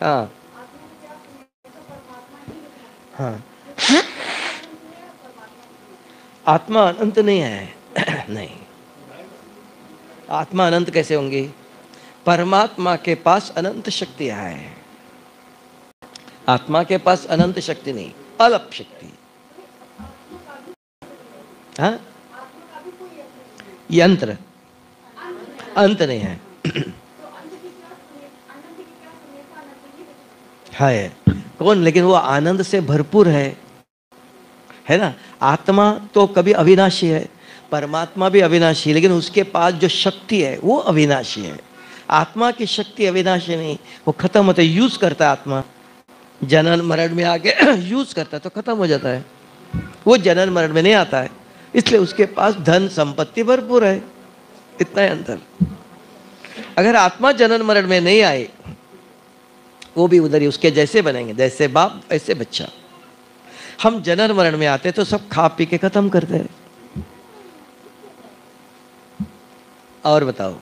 हाँ। हाँ। आत्मा अनंत नहीं है। नहीं। आत्मा अनंत कैसे होंगी? परमात्मा के पास अनंत शक्तियाँ है। आत्मा के पास अनंत शक्ति नहीं, अलप शक्ति। हाँ? यंत्र। अंत नहीं है। है। कौन? लेकिन वो आनंद से भरपूर है। है ना? आत्मा तो कभी अविनाशी है। परमात्मा भी अविनाशी है, लेकिन उसके पास जो शक्ति है, वो अविनाशी है। आत्मा की शक्ति अविनाशी नहीं, वो खत्म होता है। यूज़ करता है आत्मा। जनन मरण में आके यूज़ करता है तो खत्म हो जाता है। वो जनन मरण में नहीं आता है। इसलिए उसके पास धन संपत्ति भरपूर है। इतना ही अंतर। अगर आत्मा जनन मरण में नहीं आए वो भी उधर ही, उसके जैसे बनेंगे, जैसे बाप, ऐसे बच्चा। हम जनन मरण में आते तो सब खा पी के खत्म करते हैं। और बताओ